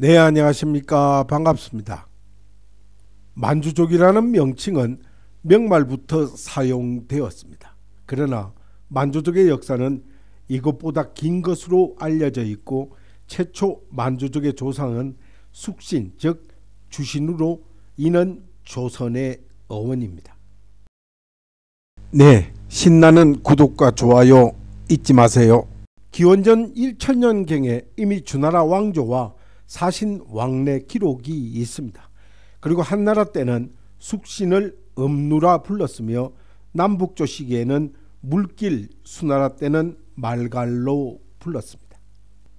네, 안녕하십니까. 반갑습니다. 만주족이라는 명칭은 명말부터 사용되었습니다. 그러나 만주족의 역사는 이것보다 긴 것으로 알려져 있고 최초 만주족의 조상은 숙신 즉 주신으로 이는 조선의 어원입니다. 네, 신나는 구독과 좋아요 잊지 마세요. 기원전 1천년경에 이미 주나라 왕조와 사신 왕래 기록이 있습니다. 그리고 한나라 때는 숙신을 음누라 불렀으며 남북조 시기에는 물길 수나라 때는 말갈로 불렀습니다.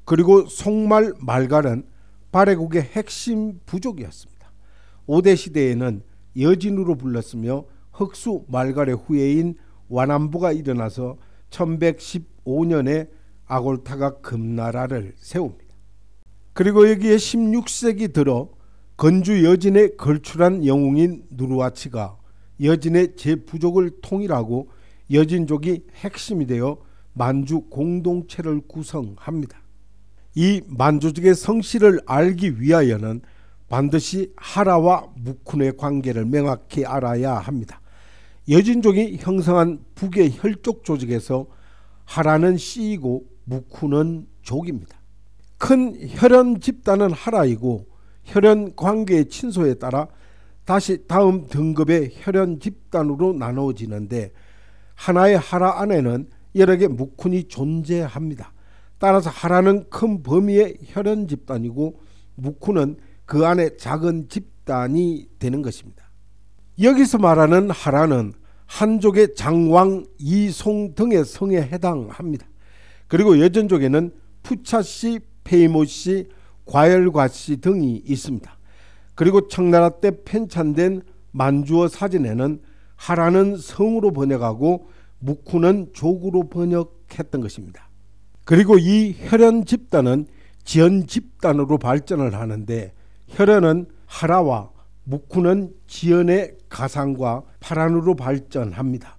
그리고 송말 말갈은 발해국의 핵심 부족이었습니다. 5대 시대에는 여진으로 불렀으며 흑수 말갈의 후예인 완안부가 일어나서 1115년에 아골타가 금나라를 세웁니다. 그리고 여기에 16세기 들어 건주 여진에 걸출한 영웅인 누르와치가 여진의 제부족을 통일하고 여진족이 핵심이 되어 만주 공동체를 구성합니다. 이 만주족의 성씨를 알기 위하여는 반드시 하라와 무쿤의 관계를 명확히 알아야 합니다. 여진족이 형성한 북의 혈족 조직에서 하라는 씨이고 무쿤은 족입니다. 큰 혈연 집단은 하라이고 혈연 관계의 친소에 따라 다시 다음 등급의 혈연 집단으로 나누어지는데 하나의 하라 안에는 여러 개 무쿤이 존재합니다. 따라서 하라는 큰 범위의 혈연 집단이고 무쿤은 그 안에 작은 집단이 되는 것입니다. 여기서 말하는 하라는 한족의 장왕, 이송 등의 성에 해당합니다. 그리고 여전족에는 푸차씨, 페이모씨, 과열과씨 등이 있습니다. 그리고 청나라 때 편찬된 만주어 사진에는 하라는 성으로 번역하고 무쿠는 족으로 번역했던 것입니다. 그리고 이 혈연 집단은 지연 집단으로 발전을 하는데 혈연은 하라와 무쿠는 지연의 가산과 파란으로 발전합니다.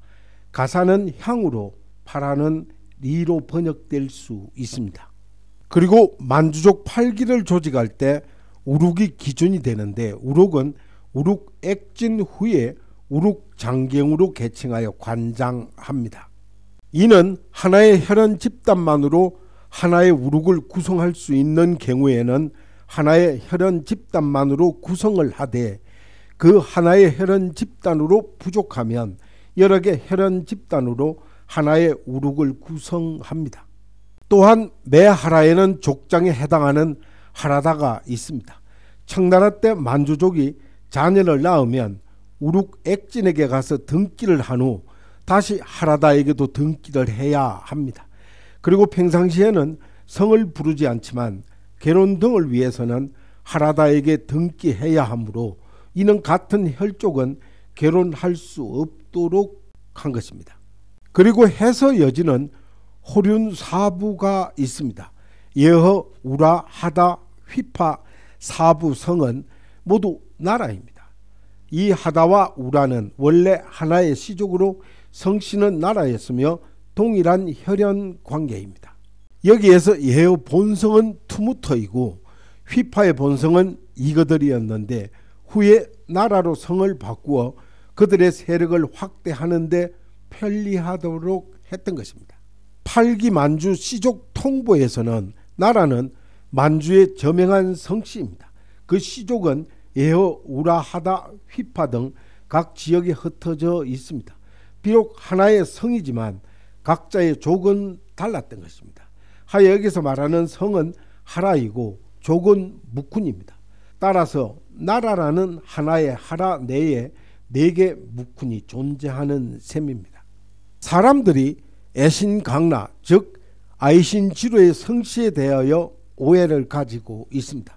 가산은 향으로 파란은 리로 번역될 수 있습니다. 그리고 만주족 8기를 조직할 때 우룩이 기준이 되는데 우룩은 우룩 액진 후에 우룩 장경으로 계층하여 관장합니다. 이는 하나의 혈연 집단만으로 하나의 우룩을 구성할 수 있는 경우에는 하나의 혈연 집단만으로 구성을 하되 그 하나의 혈연 집단으로 부족하면 여러 개 혈연 집단으로 하나의 우룩을 구성합니다. 또한 매 하라에는 족장에 해당하는 하라다가 있습니다. 청나라 때 만주족이 자녀를 낳으면 우룩 액진에게 가서 등기를 한 후 다시 하라다에게도 등기를 해야 합니다. 그리고 평상시에는 성을 부르지 않지만 결혼 등을 위해서는 하라다에게 등기해야 하므로 이는 같은 혈족은 결혼할 수 없도록 한 것입니다. 그리고 해서 여지는 호륜 사부가 있습니다. 예허, 우라, 하다, 휘파 사부 성은 모두 나라입니다. 이 하다와 우라는 원래 하나의 시족으로 성씨는 나라였으며 동일한 혈연 관계입니다. 여기에서 예허 본성은 투무터이고 휘파의 본성은 이거들이었는데 후에 나라로 성을 바꾸어 그들의 세력을 확대하는데 편리하도록 했던 것입니다. 8기 만주 시족 통보에서는 나라는 만주의 저명한 성씨입니다. 그 시족은 에어, 우라하다, 휘파 등 각 지역에 흩어져 있습니다. 비록 하나의 성이지만 각자의 족은 달랐던 것입니다. 하여 여기서 말하는 성은 하라이고 족은 무쿤입니다. 따라서 나라라는 하나의 하라 내에 네 개 무쿤이 존재하는 셈입니다. 사람들이 애신 강라 즉 아이신 지로의 성씨에 대하여 오해를 가지고 있습니다.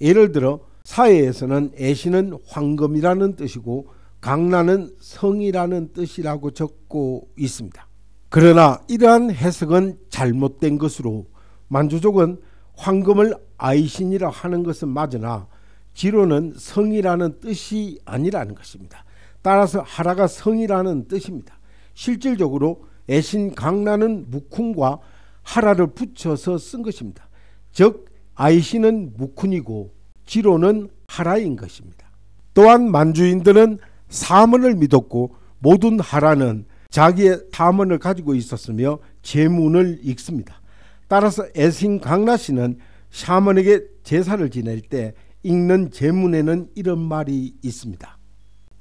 예를 들어 사회에서는 애신은 황금이라는 뜻이고 강라는 성이라는 뜻이라고 적고 있습니다. 그러나 이러한 해석은 잘못된 것으로 만주족은 황금을 아이신이라 하는 것은 맞으나 지로는 성이라는 뜻이 아니라는 것입니다. 따라서 하라가 성이라는 뜻입니다. 실질적으로 애신 강라는 무쿵과 하라를 붙여서 쓴 것입니다. 즉 아이시는 무쿤이고 지로는 하라인 것입니다. 또한 만주인들은 사문을 믿었고 모든 하라는 자기의 사문을 가지고 있었으며 제문을 읽습니다. 따라서 애신 강나씨는 샤먼에게 제사를 지낼 때 읽는 제문에는 이런 말이 있습니다.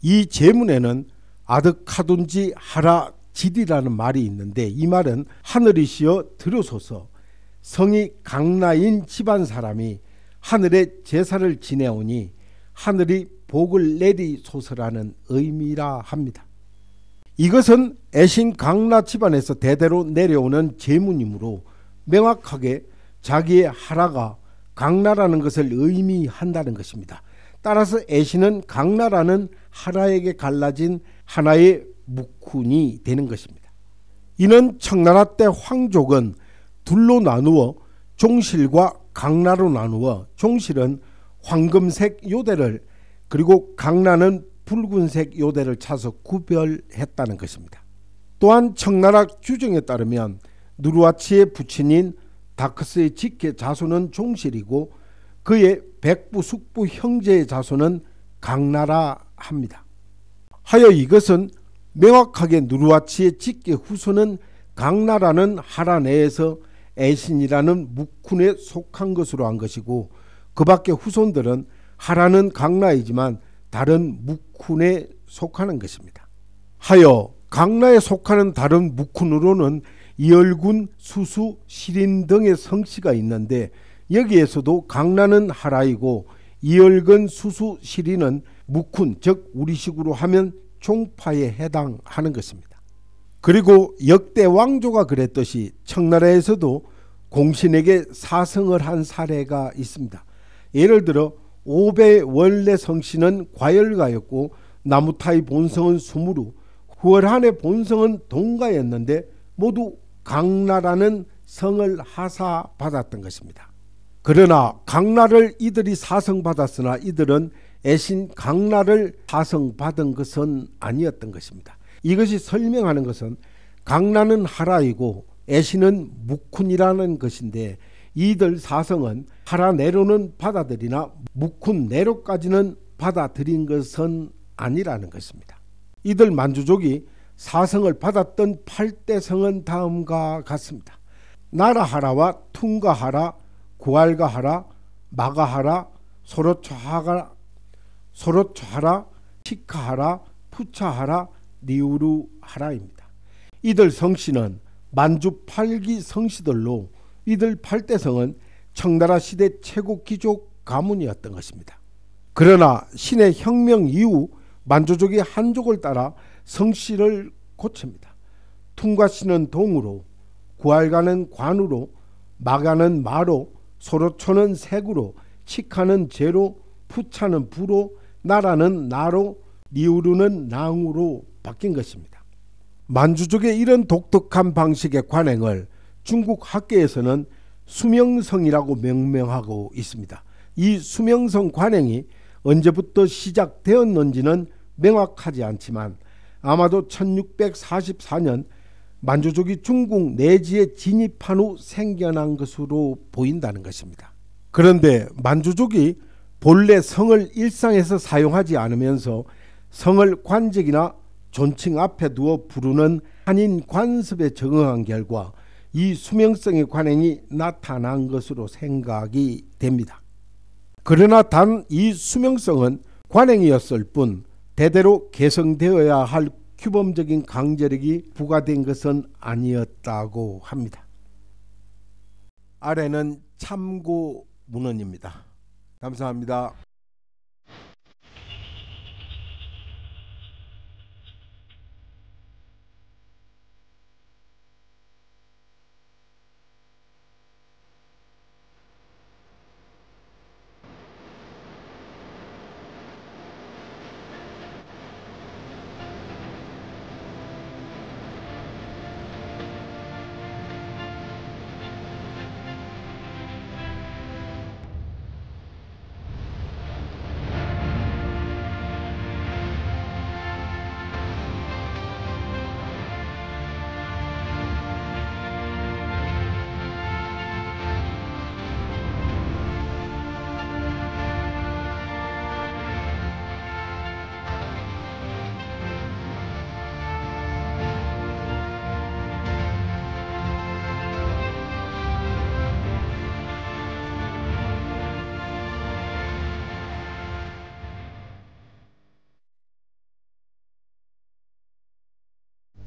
이 제문에는 아드카둔지 하라 지리라는 말이 있는데 이 말은 하늘이시여 들으소서 성이 강나인 집안 사람이 하늘에 제사를 지내오니 하늘이 복을 내리소서라는 의미라 합니다. 이것은 애신 강나 집안에서 대대로 내려오는 제문이므로 명확하게 자기의 하라가 강나라는 것을 의미한다는 것입니다. 따라서 애신은 강나라는 하라에게 갈라진 하나의 묵훈이 되는 것입니다. 이는 청나라 때 황족은 둘로 나누어 종실과 강나로 나누어 종실은 황금색 요대를 그리고 강나는 붉은색 요대를 차서 구별했다는 것입니다. 또한 청나라 규정에 따르면 누르아치의 부친인 다크스의 직계 자손은 종실이고 그의 백부 숙부 형제의 자손은 강나라 합니다. 하여 이것은 명확하게 누르아치의 직계 후손은 강나라는 하라 내에서 애신이라는 묵훈에 속한 것으로 한 것이고 그 밖에 후손들은 하라는 강나이지만 다른 묵훈에 속하는 것입니다. 하여 강나에 속하는 다른 묵훈으로는 이열군, 수수, 시린 등의 성씨가 있는데 여기에서도 강나는 하라이고 이열근, 수수, 시린은 묵훈 즉 우리식으로 하면 종파에 해당하는 것입니다. 그리고 역대 왕조가 그랬듯이 청나라에서도 공신에게 사성을 한 사례가 있습니다. 예를 들어 오배 원래 성씨는 과열가였고 나무타의 본성은 수무루, 후월한의 본성은 동가였는데 모두 강나라는 성을 하사받았던 것입니다. 그러나 강나를 이들이 사성받았으나 이들은 애신 강나를 사성받은 것은 아니었던 것입니다. 이것이 설명하는 것은 강나는 하라이고 애신은 묵훈이라는 것인데 이들 사성은 하라 내로는 받아들이나 묵훈 내로까지는 받아들인 것은 아니라는 것입니다. 이들 만주족이 사성을 받았던 8대 성은 다음과 같습니다. 나라하라와 퉁가하라, 구알가하라, 마가하라, 소로초하라, 소로초하라, 치카하라, 푸차하라, 니우루하라입니다. 이들 성씨는 만주 8기 성씨들로 이들 8대 성은 청나라 시대 최고 귀족 가문이었던 것입니다. 그러나 신의 혁명 이후 만주족이 한족을 따라 성씨를 고칩니다. 퉁과씨는 동으로 구알가는 관으로 마가는 마로 소로초는 색으로 치카는 제로 푸차는 부로 나라는 나로 니우르는 낭으로 바뀐 것입니다. 만주족의 이런 독특한 방식의 관행을 중국 학계에서는 수명성이라고 명명하고 있습니다. 이 수명성 관행이 언제부터 시작되었는지는 명확하지 않지만 아마도 1644년 만주족이 중국 내지에 진입한 후 생겨난 것으로 보인다는 것입니다. 그런데 만주족이 본래 성을 일상에서 사용하지 않으면서 성을 관직이나 존칭 앞에 두어 부르는 한인 관습에 적응한 결과 이 수명성의 관행이 나타난 것으로 생각이 됩니다. 그러나 단 이 수명성은 관행이었을 뿐 대대로 개성되어야 할 규범적인 강제력이 부과된 것은 아니었다고 합니다. 아래는 참고 문헌입니다. 감사합니다.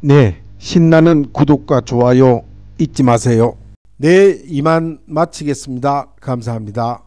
네, 신나는 구독과 좋아요 잊지 마세요. 네, 이만 마치겠습니다. 감사합니다.